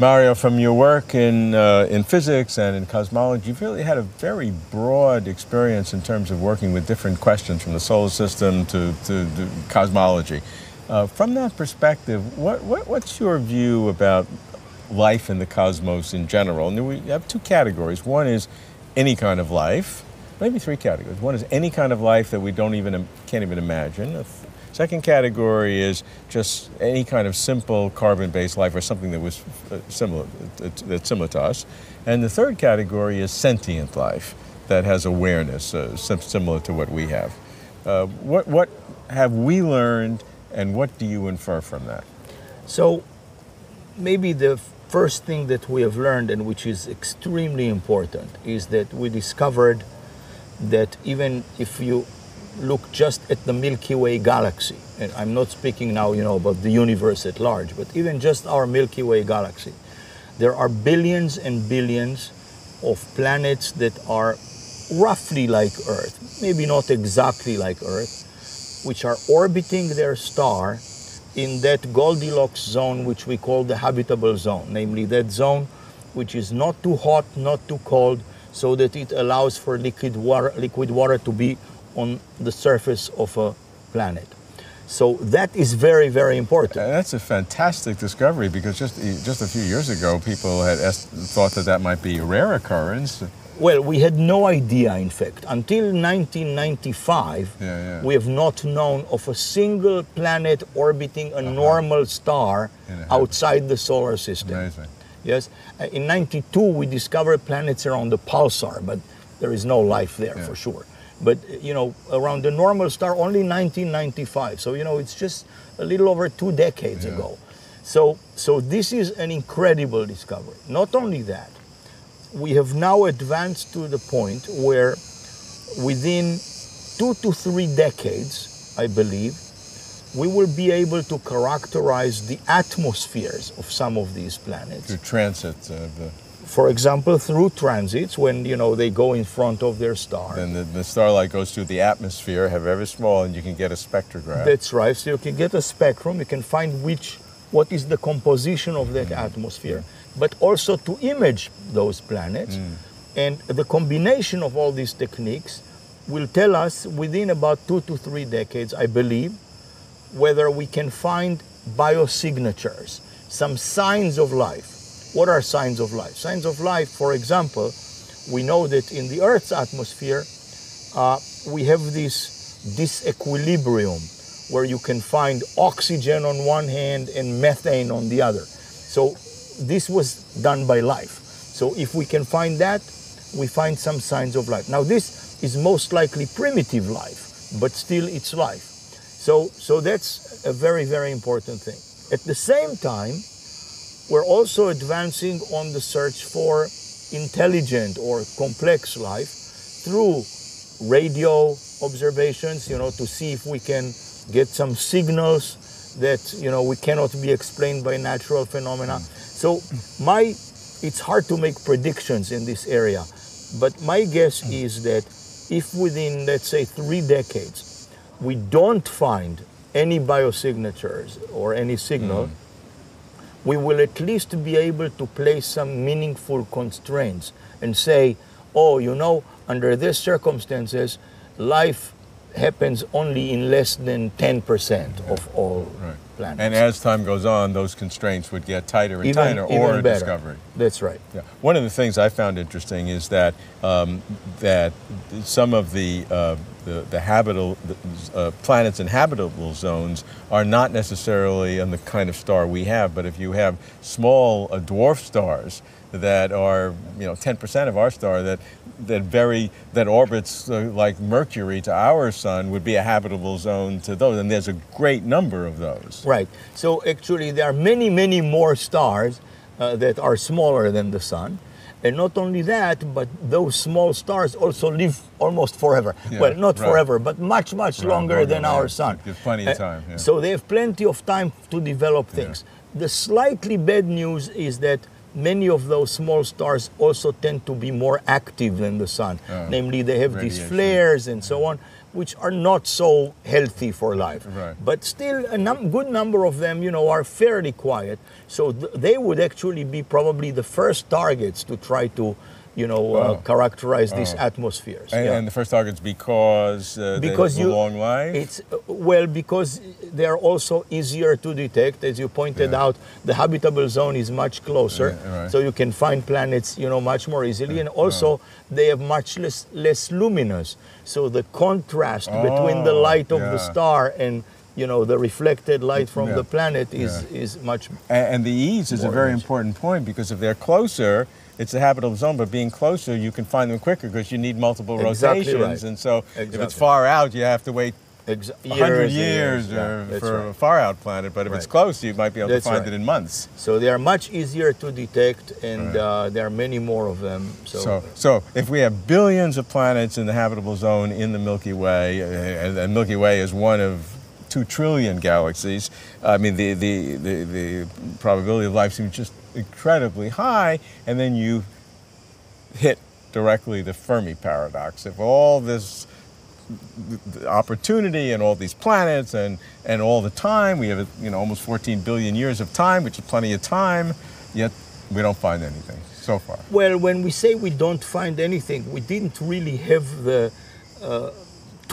Mario, from your work in, uh, in physics and in cosmology, you've really had a very broad experience in terms of working with different questions from the solar system to, to, to cosmology. Uh, from that perspective, what, what, what's your view about life in the cosmos in general? And we have two categories. One is any kind of life, maybe three categories. One is any kind of life that we don't even can't even imagine. Second category is just any kind of simple carbon-based life or something that was uh, similar, that's similar to us. And the third category is sentient life that has awareness, uh, similar to what we have. Uh, what, what have we learned and what do you infer from that? So maybe the first thing that we have learned and which is extremely important is that we discovered that even if you look just at the Milky Way galaxy, and I'm not speaking now, you know, about the universe at large, but even just our Milky Way galaxy, there are billions and billions of planets that are roughly like Earth, maybe not exactly like Earth, which are orbiting their star in that Goldilocks zone, which we call the habitable zone, namely that zone which is not too hot, not too cold, so that it allows for liquid water, liquid water to be on the surface of a planet. So that is very, very important. that's a fantastic discovery because just just a few years ago, people had thought that that might be a rare occurrence. Well, we had no idea, in fact. Until 1995, yeah, yeah. we have not known of a single planet orbiting a uh-huh. normal star outside the solar system. Amazing. Yes. Uh, in 92, we discovered planets around the pulsar, but there is no life there yeah. for sure. But you know, around the normal star, only 1995. So you know, it's just a little over two decades yeah. ago. So so this is an incredible discovery. Not only that, we have now advanced to the point where within two to three decades, I believe, we will be able to characterize the atmospheres of some of these planets. Through transit. Uh, the for example, through transits when you know they go in front of their star. And the, the starlight goes through the atmosphere, however small, and you can get a spectrograph. That's right. So you can get a spectrum. You can find which, what is the composition of that mm. atmosphere, but also to image those planets. Mm. And the combination of all these techniques will tell us within about two to three decades, I believe, whether we can find biosignatures, some signs of life what are signs of life? Signs of life, for example, we know that in the Earth's atmosphere, uh, we have this disequilibrium where you can find oxygen on one hand and methane on the other. So this was done by life. So if we can find that, we find some signs of life. Now this is most likely primitive life, but still it's life. So, so that's a very, very important thing. At the same time, we're also advancing on the search for intelligent or complex life through radio observations, you know, to see if we can get some signals that, you know, we cannot be explained by natural phenomena. So my, it's hard to make predictions in this area, but my guess is that if within, let's say, three decades, we don't find any biosignatures or any signal, mm we will at least be able to place some meaningful constraints and say, oh, you know, under these circumstances, life happens only in less than 10% of all right. planets. And as time goes on, those constraints would get tighter and even, tighter, even or better. discovery. That's right. Yeah. One of the things I found interesting is that um, that some of the uh, the, the habitable uh, planets in habitable zones are not necessarily on the kind of star we have, but if you have small uh, dwarf stars that are you know 10% of our star that that very that orbits uh, like Mercury to our sun would be a habitable zone to those, and there's a great number of those. Right. So actually, there are many, many more stars uh, that are smaller than the sun. And not only that, but those small stars also live almost forever. Yeah, well, not right. forever, but much, much right, longer than our sun. There's plenty of uh, time. Yeah. So they have plenty of time to develop things. Yeah. The slightly bad news is that many of those small stars also tend to be more active than the sun. Oh, Namely, they have radiation. these flares and so on. Which are not so healthy for life. Right. But still, a num- good number of them, you know, are fairly quiet. So th- they would actually be probably the first targets to try to, you know, uh, Oh. characterize these atmospheres. And, Yeah and the first target's because uh, they because you long life. It's uh, well because they're also easier to detect, as you pointed Yeah. out. The habitable zone is much closer, Yeah, right. so you can find planets, you know, much more easily, and also they have much less less luminous. So the contrast between the Oh, light of the star and you know the reflected light from Yeah. the planet is Yeah. is much And, and the ease is a very important point because if they're closer, it's a habitable zone, but being closer, you can find them quicker because you need multiple Exactly rotations. right. And so if it's far out, you have to wait exa- 100 years, years, yeah, or that's for right. a far out planet, but if it's close, you might be able That's to find right. it in months. So they are much easier to detect, and uh, there are many more of them. So, So, so if we have billions of planets in the habitable zone in the Milky Way, uh, and the Milky Way is one of two trillion galaxies, I mean, the, the, the, the probability of life seems just incredibly high, and then you hit directly the Fermi paradox. If all this opportunity and all these planets and, and all the time, we have you know almost 14 billion years of time, which is plenty of time, yet we don't find anything so far. Well, when we say we don't find anything, we didn't really have the uh,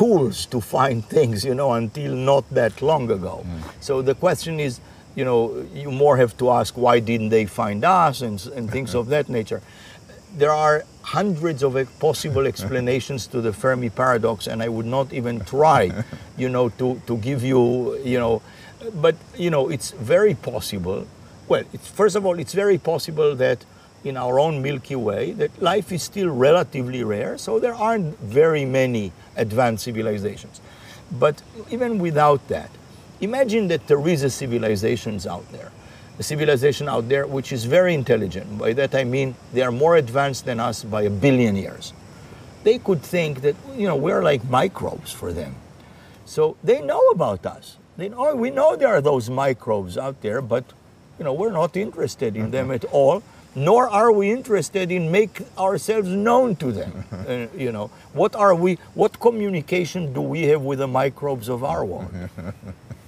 tools to find things, you know, until not that long ago. Hmm. So the question is, you know, you more have to ask why didn't they find us and, and things of that nature. There are hundreds of e- possible explanations to the Fermi paradox, and I would not even try, you know, to, to give you, you know, but, you know, it's very possible. Well, it's, first of all, it's very possible that in our own Milky Way that life is still relatively rare, so there aren't very many advanced civilizations. But even without that, imagine that there is a civilization out there, a civilization out there which is very intelligent. By that I mean they are more advanced than us by a billion years. They could think that you know we're like microbes for them. So they know about us. They know we know there are those microbes out there, but you know we're not interested in them mm-hmm. at all. Nor are we interested in make ourselves known to them. Uh, you know what are we? What communication do we have with the microbes of our world?